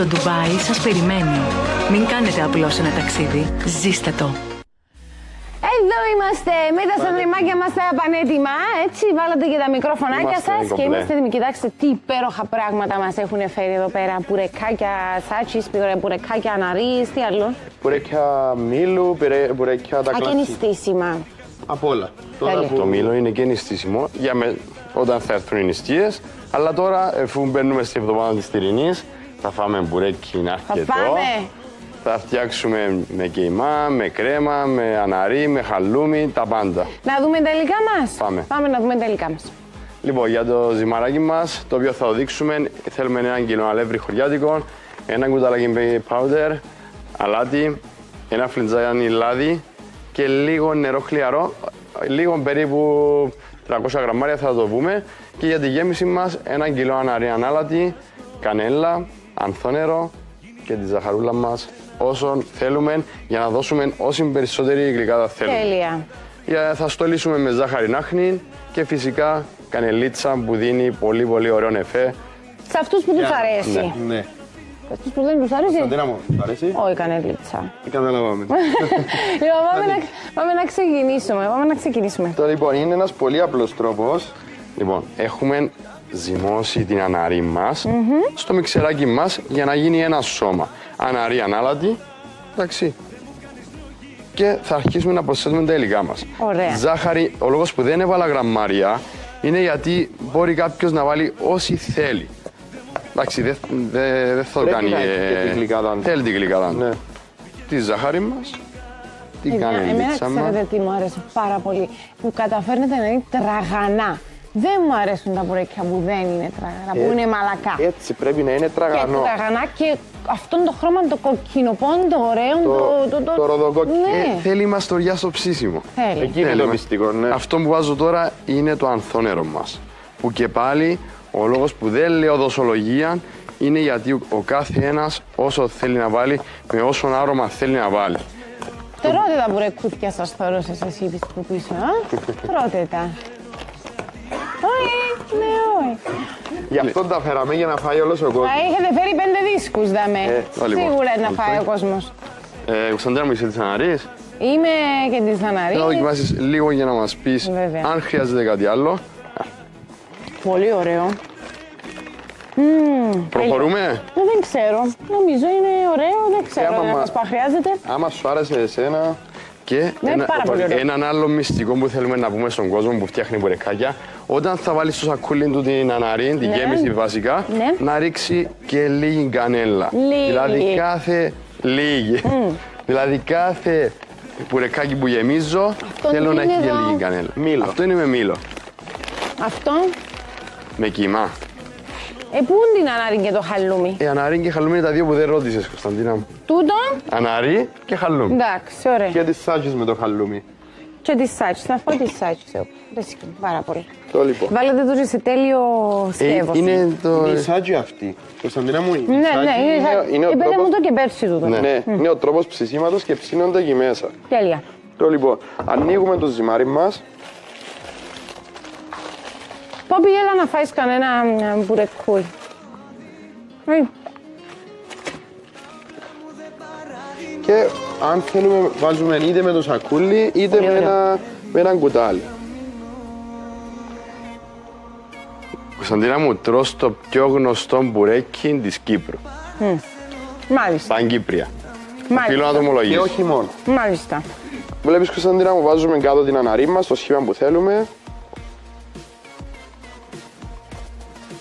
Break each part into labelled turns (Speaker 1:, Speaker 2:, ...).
Speaker 1: Στο Ντουμπάι σας περιμένει. Μην κάνετε απλώς ένα ταξίδι. Ζήστε το.
Speaker 2: Εδώ είμαστε με τα σαντριμάκια μας τα πανέτοιμα. Έτσι, βάλατε και τα μικρόφωνάκια
Speaker 3: Είμαστε
Speaker 2: σας και
Speaker 3: κομπλέ.
Speaker 2: είμαστε έτοιμοι. Κοιτάξτε τι υπέροχα πράγματα μας έχουν φέρει εδώ πέρα. Πουρεκάκια σάτσις, πουρεκάκια αναρί, τι άλλο.
Speaker 3: Πουρέκια μήλου, πουρέ- πουρέκια τα
Speaker 2: Α, και
Speaker 3: κλασικά.
Speaker 2: νηστίσιμα.
Speaker 3: Από όλα. Τώρα
Speaker 2: Τέλεια.
Speaker 3: που το μήλο είναι και νηστίσιμο για με, όταν θα έρθουν οι νηστείες. Αλλά τώρα, εφού μπαίνουμε στην εβδομάδα της Τυρινής, θα φάμε μπουρέκι είναι
Speaker 2: Θα
Speaker 3: αρκετό.
Speaker 2: φάμε.
Speaker 3: Θα φτιάξουμε με κεϊμά, με κρέμα, με αναρί, με χαλούμι, τα πάντα.
Speaker 2: Να δούμε τα υλικά μας.
Speaker 3: Πάμε.
Speaker 2: Πάμε να δούμε τα υλικά μας.
Speaker 3: Λοιπόν, για το ζυμαράκι μας, το οποίο θα το δείξουμε, θέλουμε ένα κιλό αλεύρι χωριάτικο, ένα κουταλάκι baby powder, αλάτι, ένα φλιτζάνι λάδι και λίγο νερό χλιαρό, λίγο περίπου 300 γραμμάρια θα το πούμε. Και για τη γέμιση μας, ένα κιλό αναρί ανάλατη, κανέλα, ανθόνερο και τη ζαχαρούλα μας όσον θέλουμε για να δώσουμε όση περισσότερη γλυκάδα θέλουμε.
Speaker 2: Τέλεια.
Speaker 3: Για- Θα στολίσουμε με ζάχαρη νάχνη και φυσικά κανελίτσα που δίνει πολύ πολύ ωραίο νεφέ.
Speaker 2: Σε αυτούς που τους αρέσει.
Speaker 3: Ναι.
Speaker 2: Σε αυτούς που δεν τους αρέσει.
Speaker 3: Αντίνα μου, σου αρέσει;
Speaker 2: Όχι, κανέλιτσα.
Speaker 3: Τι καταλάβαμε.
Speaker 2: Λοιπόν, πάμε να, πάμε να ξεκινήσουμε. Πάμε να ξεκινήσουμε.
Speaker 3: Τώρα λοιπόν είναι ένας πολύ απλός τρόπος. Λοιπόν, έχουμε ζυμώσει την αναρή μας στο μιξεράκι μας για να γίνει ένα σώμα. Αναρή ανάλατη, εντάξει. Και θα αρχίσουμε να προσθέτουμε τα υλικά μας.
Speaker 2: Ωραία.
Speaker 3: Ζάχαρη, ο λόγος που δεν έβαλα γραμμάρια είναι γιατί μπορεί κάποιος να βάλει όση θέλει. Εντάξει, δεν δε, δε θα το
Speaker 4: Πρέπει
Speaker 3: κάνει.
Speaker 4: να έχει και τη γλυκάδα.
Speaker 3: Θέλει τη γλυκάδα.
Speaker 4: Ναι.
Speaker 3: Τη ζάχαρη μας, την
Speaker 2: Παιδιά, Εμένα
Speaker 3: κανελίτσα μας.
Speaker 2: ξέρετε τι μου άρεσε πάρα πολύ. Που καταφέρνετε να είναι τραγανά. Δεν μου αρέσουν τα μπουρέκια που δεν είναι τραγανά, που
Speaker 3: Ε,
Speaker 2: είναι μαλακά.
Speaker 4: Έτσι πρέπει να είναι
Speaker 2: Και
Speaker 4: τραγανό.
Speaker 2: τραγανά και αυτόν το χρώμα το κοκκινοπόντο ωραίο.
Speaker 4: Το-
Speaker 2: Το,
Speaker 4: το ροδοκόκκινο.
Speaker 2: Ναι,
Speaker 3: Ε, θέλει μαστοριά στο ψήσιμο.
Speaker 2: θέλει.
Speaker 4: Εκεί είναι
Speaker 3: Θέλει
Speaker 4: το
Speaker 3: μα-
Speaker 4: μυστικό, ναι.
Speaker 3: Αυτό που βάζω τώρα είναι το ανθόνερο μας. Που και πάλι ο λόγος που δεν λέω δοσολογία είναι γιατί ο- ο κάθε ένας όσο θέλει να βάλει, με όσο άρωμα θέλει να βάλει.
Speaker 2: Τρώτε τα μπουρεκούθια σας τώρα εσείς εσύ που πίσω, α. Τρώτε τα. Όχι, ναι, όχι.
Speaker 4: Γι' αυτό τα φέραμε για να φάει όλος ο κόσμος.
Speaker 2: Θα έχετε φέρει πέντε δίσκους, δαμέ.
Speaker 3: το λοιπόν.
Speaker 2: Σίγουρα να
Speaker 3: Λοιπόν.
Speaker 2: φάει ο κόσμος.
Speaker 3: Ε, Κωνσταντίνα μου είσαι της αναρής.
Speaker 2: Είμαι και της Θαναρή.
Speaker 3: Θέλω να δοκιμάσεις λίγο για να μας πεις
Speaker 2: Βέβαια.
Speaker 3: αν χρειάζεται κάτι άλλο.
Speaker 2: Πολύ ωραίο.
Speaker 3: Προχωρούμε;
Speaker 2: Ε, δεν ξέρω. Νομίζω είναι ωραίο. Δεν ξέρω.
Speaker 4: άμα
Speaker 2: Δεν
Speaker 4: μα-
Speaker 2: μας πά χρειάζεται.
Speaker 4: Άμα σου άρεσε εσένα,
Speaker 3: Και
Speaker 2: Ναι,
Speaker 3: ένα,
Speaker 2: πάρα πολύ ωραίο.
Speaker 3: έναν άλλο μυστικό που θέλουμε να πούμε στον κόσμο που φτιάχνει μπουρεκάκια, όταν θα βάλεις στο σακούλι του την αναρή, την
Speaker 2: Ναι.
Speaker 3: γέμιση βασικά,
Speaker 2: Ναι.
Speaker 3: να ρίξει και λίγη κανέλα.
Speaker 2: Λίγη.
Speaker 3: Δηλαδή κάθε. Λίγη. δηλαδή κάθε μπουρεκάκι που γεμίζω θέλω
Speaker 2: τι
Speaker 3: να
Speaker 2: είναι
Speaker 3: έχει και
Speaker 2: εδώ;
Speaker 3: λίγη κανέλα.
Speaker 4: Μήλο.
Speaker 3: Αυτό είναι με μήλο.
Speaker 2: Αυτό.
Speaker 3: Με κύμα.
Speaker 2: Ε, πού είναι την ανάρι και το χαλούμι;
Speaker 3: Ε, αναρή και χαλούμι είναι τα δύο που δεν ρώτησες, Κωνσταντίνα μου.
Speaker 2: Τούτο;
Speaker 3: Αναρή και χαλούμι.
Speaker 2: Εντάξει, ωραία.
Speaker 4: και τις σάτσες με το χαλούμι.
Speaker 2: Και τη σάτσι. Να πω τη σάτσι. Αρέσει πάρα πολύ.
Speaker 4: Το λοιπόν.
Speaker 2: Βάλετε το σε τέλειο
Speaker 3: Ε,
Speaker 2: σκεύος.
Speaker 3: είναι το.
Speaker 4: Η σάτζη αυτή. Κωνσταντίνα μου, η
Speaker 2: Ναι, ναι,
Speaker 4: σάτζη
Speaker 2: είναι,
Speaker 4: είναι, είναι ο
Speaker 2: Είπατε μου
Speaker 4: τρόπος...
Speaker 2: το και πέρσι τούτο.
Speaker 3: Ναι.
Speaker 4: Ναι, είναι ο τρόπος ψησίματος και ψήνονται εκεί μέσα.
Speaker 2: Τέλεια.
Speaker 4: Το λοιπόν, ανοίγουμε το ζυμάρι μας.
Speaker 2: Πω πήγαινε να φάεις κανένα μ, μπουρεκούι. Ε,
Speaker 4: Και αν θέλουμε βάζουμε είτε με το σακούλι είτε
Speaker 2: Πολύ
Speaker 4: με
Speaker 2: ωραίο.
Speaker 4: ένα, με ένα κουτάλι.
Speaker 3: Κωνσταντίνα μου, τρως το πιο γνωστό μπουρέκι της Κύπρου.
Speaker 2: Μάλιστα.
Speaker 3: Παγκύπρια. Οφείλω να το
Speaker 2: Μάλιστα.
Speaker 4: Και
Speaker 3: ομολογήσω.
Speaker 4: όχι μόνο.
Speaker 2: Μάλιστα.
Speaker 4: Βλέπεις Κωνσταντίνα μου βάζουμε κάτω την αναρή μας, το σχήμα που θέλουμε.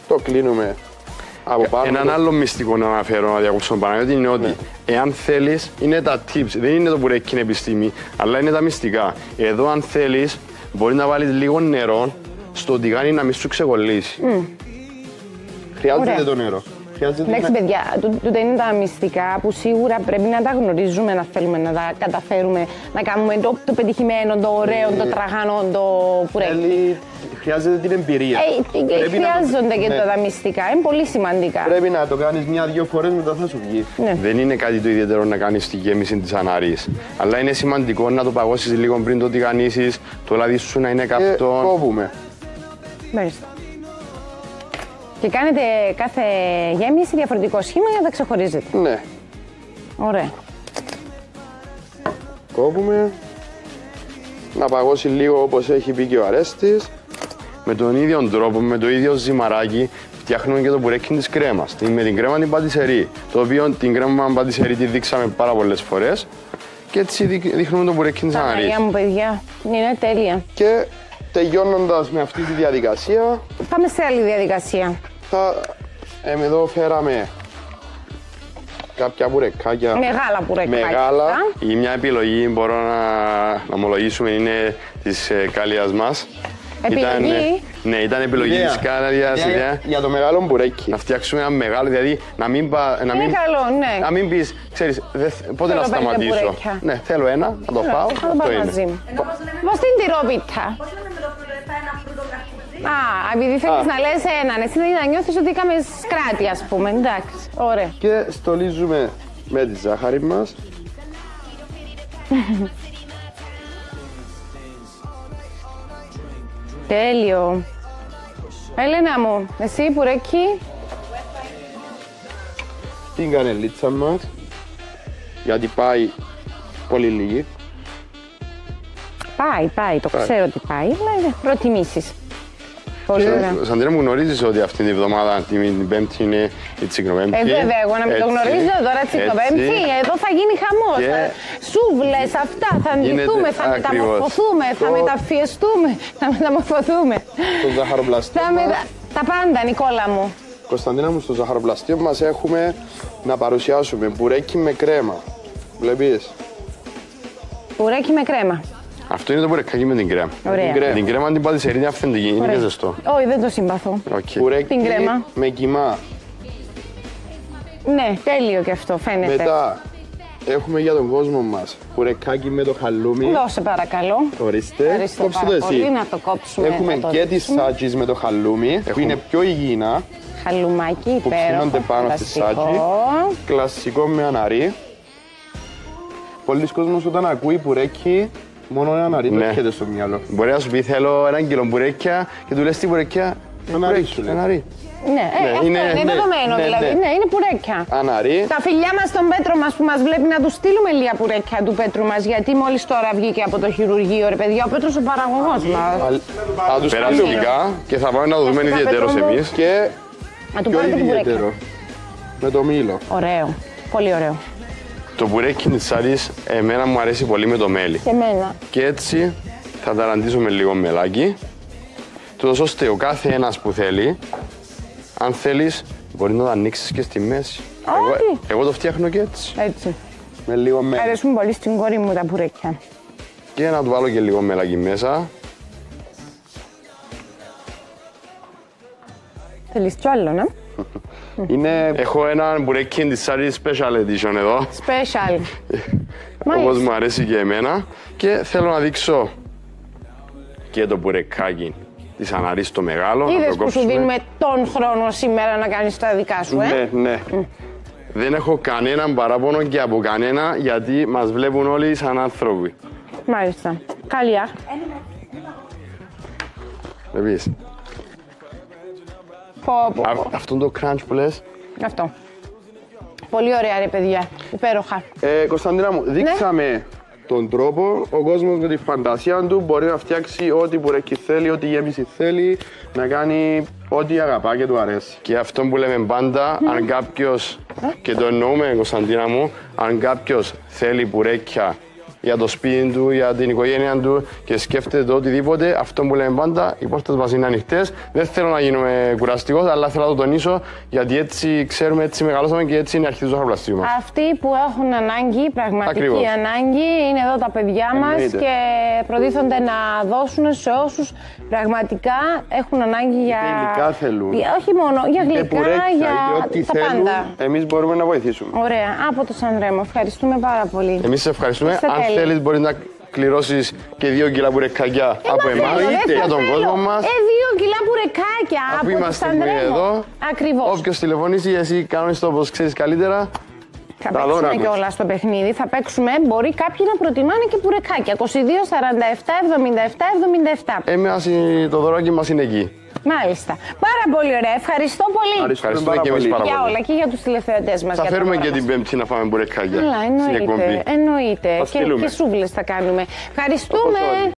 Speaker 4: Το κλείνουμε από πάνω.
Speaker 3: Έναν άλλο μυστικό να αναφέρω να διακόψω τον Παναγιώτη είναι ότι εάν θέλεις, είναι τα tips, δεν είναι το μπουρέκι είναι επιστήμη, αλλά είναι τα μυστικά. Εδώ αν θέλεις, μπορείς να βάλεις λίγο νερό στο τηγάνι να μην σου ξεκολλήσει.
Speaker 4: Χρειάζεται
Speaker 2: Ωραία.
Speaker 4: το νερό. Χρειάζεται
Speaker 2: Εντάξει,
Speaker 4: να-
Speaker 2: παιδιά, τού- τούτα είναι τα μυστικά που σίγουρα πρέπει να τα γνωρίζουμε να θέλουμε να τα καταφέρουμε να κάνουμε το, το πετυχημένο, το ωραίο, το τραγανό, το πουρέκι.
Speaker 4: Θέλει- Χρειάζεται την εμπειρία.
Speaker 2: Ε,
Speaker 4: Πρέπει να το-
Speaker 2: χρειάζονται και
Speaker 4: Ναι.
Speaker 2: τα, τα μυστικά, είναι πολύ σημαντικά.
Speaker 4: Πρέπει να το κάνεις μια-δυο φορές μετά θα σου βγει.
Speaker 2: Ναι.
Speaker 3: Δεν είναι κάτι το ιδιαίτερο να κάνεις τη γέμιση της αναρής. Αλλά είναι σημαντικό να το παγώσεις λίγο πριν το τηγανίσεις, το λάδι σου να είναι
Speaker 4: Και
Speaker 3: καυτό.
Speaker 4: κόβουμε.
Speaker 2: Μάλιστα. Και κάνετε κάθε γέμιση διαφορετικό σχήμα για να τα ξεχωρίζετε;
Speaker 4: Ναι.
Speaker 2: Ωραία.
Speaker 4: Κόβουμε. Να παγώσει λίγο όπως έχει πει και ο Αρέστης.
Speaker 3: Με τον ίδιο τρόπο, με το ίδιο ζυμαράκι, φτιάχνουμε και το μπουρέκι της κρέμας. Με την κρέμα την πατησερή. Το οποίο την κρέμα πατησερή τη δείξαμε πάρα πολλές φορές. Και έτσι δείχ- δείχνουμε το μπουρέκι της αναρή.
Speaker 2: Παναγία μου, παιδιά. Είναι τέλεια.
Speaker 4: Και τελειώνοντας με αυτή τη διαδικασία,
Speaker 2: Πάμε σε άλλη διαδικασία.
Speaker 4: Θα... Ε, εδώ φέραμε κάποια μπουρεκάκια.
Speaker 2: Μεγάλα πουρεκάκια.
Speaker 4: Μεγάλα.
Speaker 3: Η μια επιλογή μπορώ να, να ομολογήσουμε είναι της ε, κάλιας μας.
Speaker 2: Επιλογή;
Speaker 3: ναι, ήταν επιλογή
Speaker 4: Ιδέα.
Speaker 3: της κάλιας.
Speaker 4: Για-
Speaker 3: ιδέα.
Speaker 4: Για το μεγάλο μπουρέκι.
Speaker 3: Να φτιάξουμε ένα μεγάλο, δηλαδή να μην, πα, να
Speaker 2: Είναι
Speaker 3: μην,
Speaker 2: καλό, ναι.
Speaker 3: να μην πεις, ξέρεις, πότε
Speaker 2: Θέλω
Speaker 3: να
Speaker 2: πέντε
Speaker 3: σταματήσω.
Speaker 2: μπουρέκια.
Speaker 3: Ναι, θέλω ένα, να το φάω.
Speaker 2: Θα το
Speaker 3: αυτό
Speaker 2: πάω
Speaker 3: είναι.
Speaker 2: μαζί μου. Πώς την τυρόπιτα. Α, επειδή θέλεις να λες έναν, εσύ να νιώθεις ότι είχαμε σκράτη, ας πούμε. Εντάξει, ωραία.
Speaker 4: Και στολίζουμε με τη ζάχαρη μας.
Speaker 2: Τέλειο. Έλενα μου, εσύ πουρέκι.
Speaker 4: την κανελίτσα μας. Γιατί πάει πολύ λίγη.
Speaker 2: Πάει, πάει, το ξέρω ότι πάει, αλλά είναι προτιμήσει. Πολύ ωραία.
Speaker 3: Και, Σαντρία μου γνωρίζεις ότι αυτή την εβδομάδα την, την Πέμπτη είναι η Τσικνοπέμπτη.
Speaker 2: Ε, βέβαια, εγώ να μην το
Speaker 3: Έτσι,
Speaker 2: γνωρίζω τώρα τσικνοπέμπτη,
Speaker 3: έτσι.
Speaker 2: εδώ θα γίνει χαμός.
Speaker 3: Και-
Speaker 2: Σούβλες, αυτά, θα
Speaker 3: Γίνεται-
Speaker 2: ντυθούμε, θα
Speaker 3: ακριβώς.
Speaker 2: μεταμορφωθούμε, θα
Speaker 4: Το-
Speaker 2: μεταφιεστούμε, θα μεταμορφωθούμε.
Speaker 4: Στο ζαχαροπλαστείο
Speaker 2: Θα
Speaker 4: μας,
Speaker 2: μετα... Τα πάντα, Νικόλα μου.
Speaker 4: Κωνσταντίνα μου, στο ζαχαροπλαστείο μας έχουμε να παρουσιάσουμε μπουρέκι με κρέμα. Βλέπεις;
Speaker 2: Πουρέκι με κρέμα.
Speaker 3: Αυτό είναι το μπουρεκάκι με την κρέμα.
Speaker 2: Ωραία.
Speaker 4: την κρέμα.
Speaker 3: Την κρέμα την πατισερί είναι αυθεντική, είναι
Speaker 2: Ωραία.
Speaker 3: και ζεστό.
Speaker 2: Όχι, δεν το συμπαθώ.
Speaker 3: Οκ.
Speaker 4: Μπουρέκι
Speaker 2: Την κρέμα.
Speaker 4: με κιμά.
Speaker 2: Ναι, τέλειο και αυτό φαίνεται.
Speaker 4: Μετά έχουμε για τον κόσμο μας μπουρεκάκι με το χαλούμι.
Speaker 2: Δώσε παρακαλώ.
Speaker 4: Ορίστε.
Speaker 2: Ευχαριστώ
Speaker 4: Κόψτε το
Speaker 2: πάρα
Speaker 4: εσύ.
Speaker 2: πολύ, να το κόψουμε.
Speaker 4: Έχουμε
Speaker 2: να το
Speaker 4: και τις
Speaker 2: δείξουμε.
Speaker 4: σάτζις με το χαλούμι, που είναι πιο υγιεινά.
Speaker 2: Χαλουμάκι υπέροχο.
Speaker 4: ψήνονται πάνω στη
Speaker 2: φανταστικό.
Speaker 4: Κλασικό με αναρί. Πολλοί κόσμος όταν ακούει μπουρέκι, μόνο ένα αναρί το
Speaker 3: Ναι.
Speaker 4: έρχεται στο μυαλό.
Speaker 3: Μπορεί να σου πει θέλω ένα κιλό μπουρέκια και του λες τι μπουρέκια;
Speaker 4: Αναρί
Speaker 3: Μπουρέκι,
Speaker 4: σου λέει.
Speaker 3: Αναρί.
Speaker 2: Ναι, ε,
Speaker 3: Ναι,
Speaker 2: αυτό
Speaker 3: είναι-
Speaker 2: είναι,
Speaker 3: ναι,
Speaker 2: δεδομένο
Speaker 4: ναι,
Speaker 2: δηλαδή.
Speaker 4: ναι.
Speaker 2: Ναι, είναι πουρέκια.
Speaker 4: Αναρί.
Speaker 2: Τα φιλιά μας στον Πέτρο μας που μας βλέπει να του στείλουμε λίγα πουρέκια του Πέτρου μας. Γιατί μόλις τώρα βγήκε από το χειρουργείο, ρε παιδιά, ο Πέτρος ο παραγωγός μας.
Speaker 4: αλ- Θα τους στείλουμε.
Speaker 3: Περαστικά και θα πάμε να το δούμε
Speaker 2: Περαστικά,
Speaker 3: ιδιαίτερος
Speaker 2: Πέτρο μου.
Speaker 3: εμείς.
Speaker 4: Και
Speaker 2: Να του
Speaker 4: πιο
Speaker 2: πάρετε την πουρέκια.
Speaker 4: ιδιαίτερο. Με το μήλο.
Speaker 2: Ωραίο. Πολύ ωραίο.
Speaker 3: Το μπουρέκι της Σάρης εμένα μου αρέσει πολύ με το μέλι.
Speaker 2: Και εμένα.
Speaker 3: Και έτσι θα ταραντήσουμε λίγο μελάκι. Τόσο ώστε ο κάθε ένας που θέλει, αν θέλεις, μπορεί να το ανοίξεις και στη μέση. Εγώ,
Speaker 2: Όχι.
Speaker 3: εγώ το φτιάχνω και έτσι.
Speaker 2: Έτσι.
Speaker 4: Με λίγο με.
Speaker 2: Αρέσουν πολύ στην κόρη μου τα πουρέκια.
Speaker 3: Και να του βάλω και λίγο μελάκι μέσα.
Speaker 2: Θέλεις κι άλλο, ναι;
Speaker 4: Είναι
Speaker 3: Έχω ένα μπουρέκι της Σάρης Special Edition εδώ,
Speaker 2: Special.
Speaker 3: όπως
Speaker 2: Μάλιστα.
Speaker 3: μου αρέσει και εμένα. Και θέλω να δείξω και το μπουρεκάκι της Αναρής το μεγάλο. να
Speaker 2: Είδες
Speaker 3: το
Speaker 2: που σου
Speaker 3: κόψουμε.
Speaker 2: δίνουμε τον χρόνο σήμερα να κάνεις τα δικά σου, ε;
Speaker 4: Ναι, ναι.
Speaker 3: Δεν έχω κανέναν παράπονο και από κανένα γιατί μας βλέπουν όλοι σαν άνθρωποι.
Speaker 2: Μάλιστα. Καλιά.
Speaker 3: Βλέπεις.
Speaker 2: Πω, πω,
Speaker 3: Α,
Speaker 2: πω.
Speaker 3: αυτό το crunch που λες,
Speaker 2: Αυτό. Πολύ ωραία, ρε παιδιά. Υπέροχα.
Speaker 4: Ε, Κωνσταντίνα μου, δείξαμε τον τρόπο. Ο κόσμος με τη φαντασία του μπορεί να φτιάξει ό,τι μπουρέκι θέλει, ό,τι γέμιση θέλει, να κάνει ό,τι αγαπά και του αρέσει.
Speaker 3: Και αυτό που λέμε πάντα, αν κάποιο, και το εννοούμε Κωνσταντίνα μου, αν κάποιος θέλει πουρέκια για το σπίτι του, για την οικογένεια του και σκέφτεται το οτιδήποτε, αυτό που λέμε πάντα, οι πόρτες μας είναι ανοιχτές. Δεν θέλω να γίνουμε κουραστικός, αλλά θέλω να το τονίσω γιατί έτσι ξέρουμε, έτσι μεγαλώσαμε και έτσι είναι η αρχής του ζαχαροπλαστείου μα.
Speaker 2: Αυτοί που έχουν ανάγκη, πραγματική
Speaker 3: Ακριβώς.
Speaker 2: ανάγκη, είναι εδώ τα παιδιά μας
Speaker 4: Εννοείται.
Speaker 2: και προτίθενται να δώσουν σε όσους πραγματικά έχουν ανάγκη για...
Speaker 4: υλικά θέλουν.
Speaker 2: Για- Όχι μόνο, για
Speaker 4: Είτε
Speaker 2: γλυκά,
Speaker 4: μπουρέκια,
Speaker 2: για
Speaker 4: είτε ό,τι
Speaker 2: τα
Speaker 4: θέλουν,
Speaker 2: πάντα.
Speaker 4: εμείς μπορούμε να βοηθήσουμε.
Speaker 2: Ωραία. Από το Σανρέμο. Ευχαριστούμε πάρα πολύ.
Speaker 3: Εμείς σε ευχαριστούμε.
Speaker 2: Είστε
Speaker 3: Αν
Speaker 2: τέλειοι.
Speaker 3: θέλεις, μπορεί να κληρώσεις και δύο κιλά μπουρεκάκια από
Speaker 2: Ε, μα
Speaker 3: εμάς
Speaker 2: θέλω, δεν
Speaker 3: για
Speaker 2: θα
Speaker 3: τον
Speaker 2: θέλω.
Speaker 3: κόσμο μας.
Speaker 2: Ε, δύο κιλά μπουρεκάκια
Speaker 3: Αφού
Speaker 2: από το
Speaker 3: είμαστε εμείς
Speaker 2: Σανρέμο.
Speaker 3: εδώ,
Speaker 2: Ακριβώς.
Speaker 3: Όποιος τηλεφωνήσει, εσύ κάνεις το όπως ξέρεις καλύτερα.
Speaker 2: Θα
Speaker 3: Τα
Speaker 2: παίξουμε
Speaker 3: δώρα μας.
Speaker 2: κιόλας στο παιχνίδι. Θα παίξουμε. Μπορεί κάποιοι να προτιμάνε και πουρεκάκια. 22, 47, 77, 77.
Speaker 3: Εμάς η- το δωράκι μας είναι εκεί.
Speaker 2: Μάλιστα. Πάρα πολύ ωραία. Ευχαριστώ πολύ.
Speaker 3: Ευχαριστούμε
Speaker 4: πάρα
Speaker 3: και εμείς
Speaker 4: πολύ.
Speaker 3: πάρα
Speaker 2: Για
Speaker 3: πολύ.
Speaker 2: όλα και για τους τηλεθεατές μας.
Speaker 3: Θα φέρουμε και την Πέμπτη να φάμε μπουρεκάκια
Speaker 2: Καλά,
Speaker 3: στην εκπομπή.
Speaker 2: εννοείται. εννοείται.
Speaker 3: Θα
Speaker 2: Και,
Speaker 3: στείλουμε.
Speaker 2: και σούβλες θα κάνουμε. Ευχαριστούμε.
Speaker 3: όλοι.